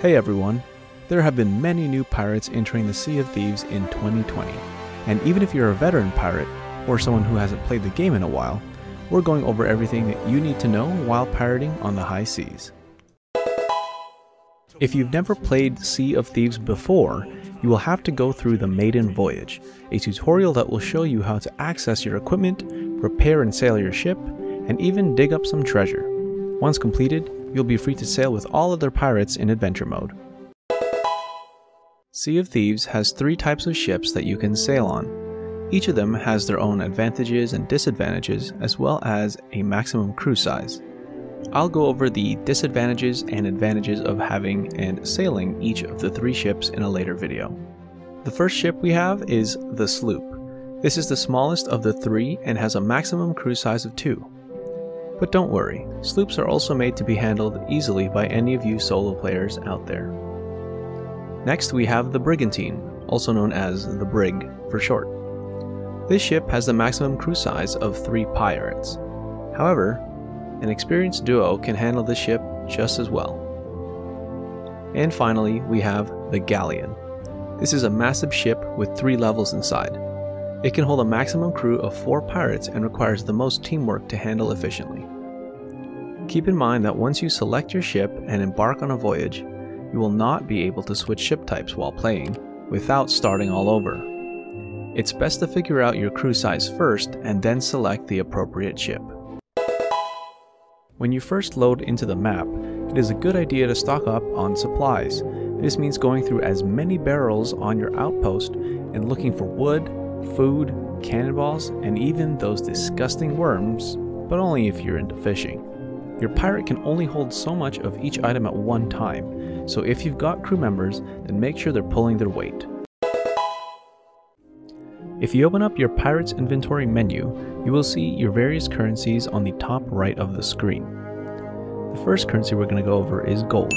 Hey everyone! There have been many new pirates entering the Sea of Thieves in 2020, and even if you're a veteran pirate, or someone who hasn't played the game in a while, we're going over everything that you need to know while pirating on the high seas. If you've never played Sea of Thieves before, you will have to go through the Maiden Voyage, a tutorial that will show you how to access your equipment, repair and sail your ship, and even dig up some treasure. Once completed, you'll be free to sail with all other pirates in adventure mode. Sea of Thieves has three types of ships that you can sail on. Each of them has their own advantages and disadvantages, as well as a maximum crew size. I'll go over the disadvantages and advantages of having and sailing each of the three ships in a later video. The first ship we have is the Sloop. This is the smallest of the three and has a maximum crew size of 2. But don't worry, sloops are also made to be handled easily by any of you solo players out there. Next we have the Brigantine, also known as the Brig for short. This ship has the maximum crew size of 3 pirates. However, an experienced duo can handle this ship just as well. And finally, we have the Galleon. This is a massive ship with 3 levels inside. It can hold a maximum crew of 4 pirates and requires the most teamwork to handle efficiently. Keep in mind that once you select your ship and embark on a voyage, you will not be able to switch ship types while playing without starting all over. It's best to figure out your crew size first and then select the appropriate ship. When you first load into the map, it is a good idea to stock up on supplies. This means going through as many barrels on your outpost and looking for wood, food, cannonballs, and even those disgusting worms, but only if you're into fishing. Your pirate can only hold so much of each item at one time, so if you've got crew members, then make sure they're pulling their weight. If you open up your pirate's inventory menu, you will see your various currencies on the top right of the screen. The first currency we're going to go over is gold.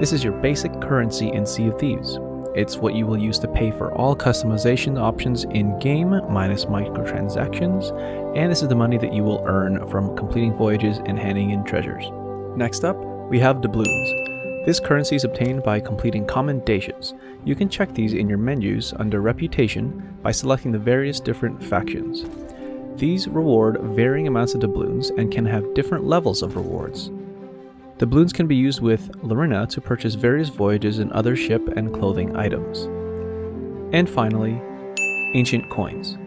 This is your basic currency in Sea of Thieves. It's what you will use to pay for all customization options in game minus microtransactions, and this is the money that you will earn from completing voyages and handing in treasures. Next up, we have doubloons. This currency is obtained by completing commendations. You can check these in your menus under reputation by selecting the various different factions. These reward varying amounts of doubloons and can have different levels of rewards. Doubloons can be used with Larinna to purchase various voyages and other ship and clothing items. And finally, Ancient Coins.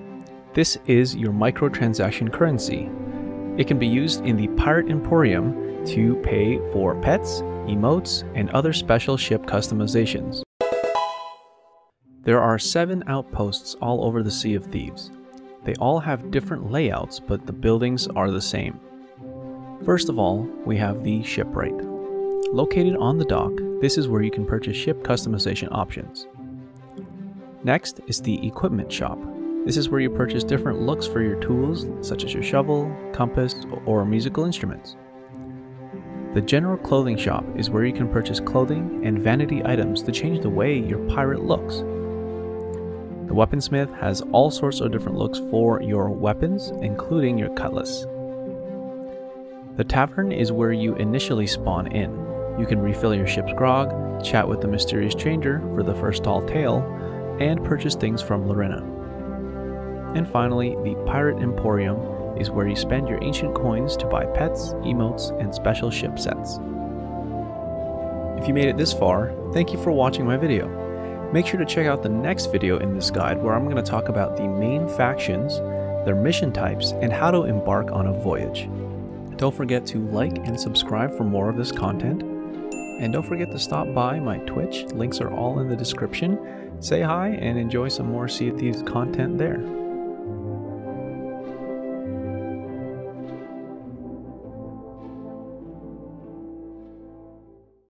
This is your microtransaction currency. It can be used in the Pirate Emporium to pay for pets, emotes, and other special ship customizations. There are seven outposts all over the Sea of Thieves. They all have different layouts, but the buildings are the same. First of all, we have the shipwright. Located on the dock, this is where you can purchase ship customization options. Next is the equipment shop. This is where you purchase different looks for your tools, such as your shovel, compass, or musical instruments. The general clothing shop is where you can purchase clothing and vanity items to change the way your pirate looks. The weaponsmith has all sorts of different looks for your weapons, including your cutlass. The tavern is where you initially spawn in. You can refill your ship's grog, chat with the mysterious stranger for the first tall tale, and purchase things from Larinna. And finally, the Pirate Emporium is where you spend your ancient coins to buy pets, emotes, and special ship sets. If you made it this far, thank you for watching my video. Make sure to check out the next video in this guide where I'm going to talk about the main factions, their mission types, and how to embark on a voyage. Don't forget to like and subscribe for more of this content. And don't forget to stop by my Twitch, links are all in the description. Say hi and enjoy some more Sea of Thieves content there.